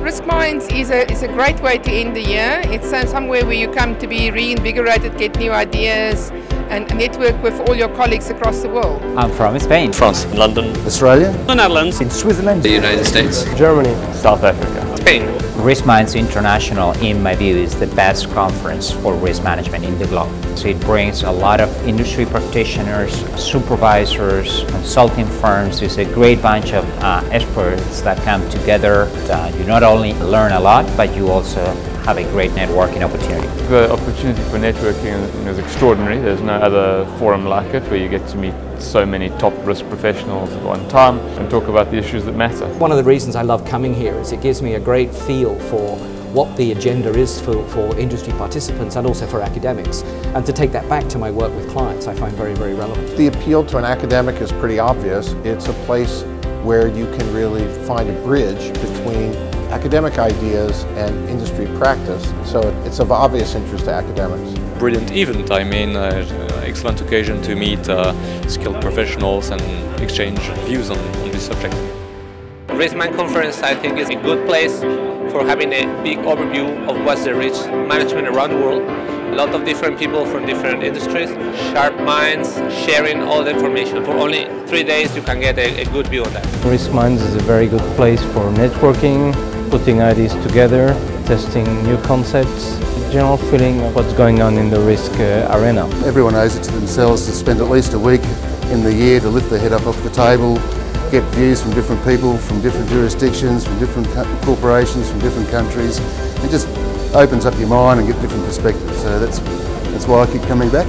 RiskMinds is a, is a great way to end the year. It's uh, somewhere where you come to be reinvigorated, get new ideas, and network with all your colleagues across the world. I'm from Spain. France. London. Australia. The Netherlands. In Switzerland. The United States. Germany. South Africa. Spain. RiskMinds International, in my view, is the best conference for risk management in the globe. So it brings a lot of industry practitioners, supervisors, consulting firms. It's a great bunch of uh, experts that come together. Uh, you not only learn a lot, but you also have a great networking opportunity. The opportunity for networking is extraordinary. There's no other forum like it where you get to meet so many top risk professionals at one time and talk about the issues that matter. One of the reasons I love coming here is it gives me a great feel for what the agenda is for, for industry participants and also for academics. And to take that back to my work with clients I find very, very relevant. The appeal to an academic is pretty obvious. It's a place where you can really find a bridge between academic ideas and industry practice, so it's of obvious interest to academics. Brilliant event, I mean, uh, excellent occasion to meet uh, skilled professionals and exchange views on, on this subject. RiskMind conference I think is a good place for having a big overview of what's the risk management around the world. A lot of different people from different industries, sharp minds, sharing all the information. For only three days you can get a, a good view of that. RiskMinds is a very good place for networking, putting ideas together, testing new concepts, general feeling of what's going on in the risk uh, arena. Everyone owes it to themselves to spend at least a week in the year to lift their head up off the table, get views from different people, from different jurisdictions, from different corporations, from different countries. It just opens up your mind and get different perspectives. So that's, that's why I keep coming back.